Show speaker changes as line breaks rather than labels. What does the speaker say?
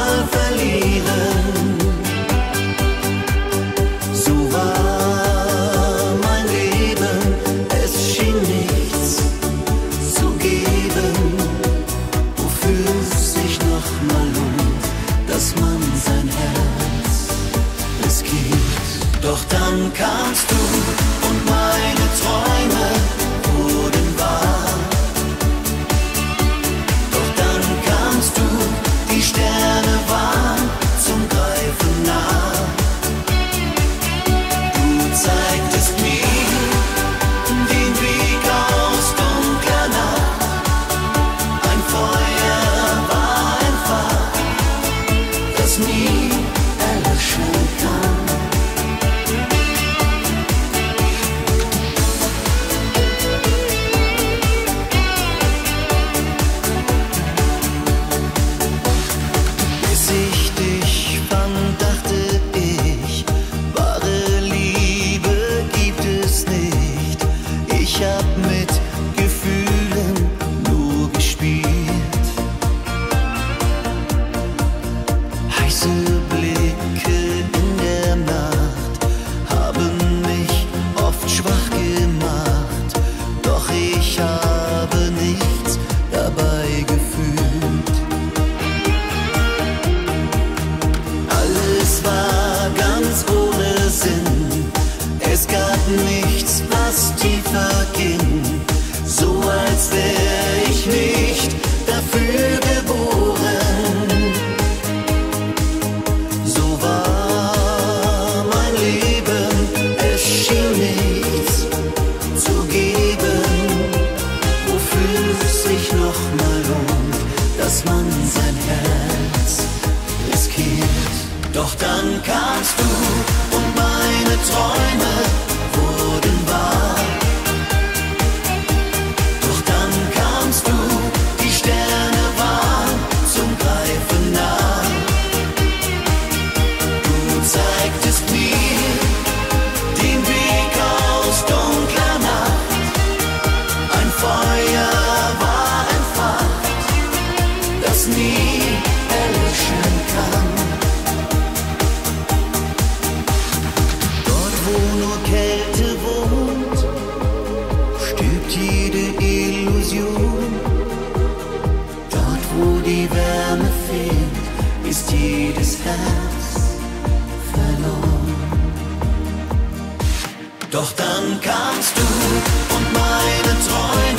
mal. So war mein Leben, es schien nichts zu geben, wofür es sich nochmal lohnt, dass man sein Herz riskiert. Doch dann kamst du. hat nichts, was tiefer ging. So als wäre ich nicht dafür geboren. So war mein Leben, es schien nichts zu geben. Wofür es sich nochmal lohnt, dass man sein Herz riskiert. Doch dann kamst du und meine Träume nie erlöschen kann. Dort, wo nur Kälte wohnt, stirbt jede Illusion. Dort, wo die Wärme fehlt, ist jedes Herz verloren. Doch dann kamst du und meine Träume.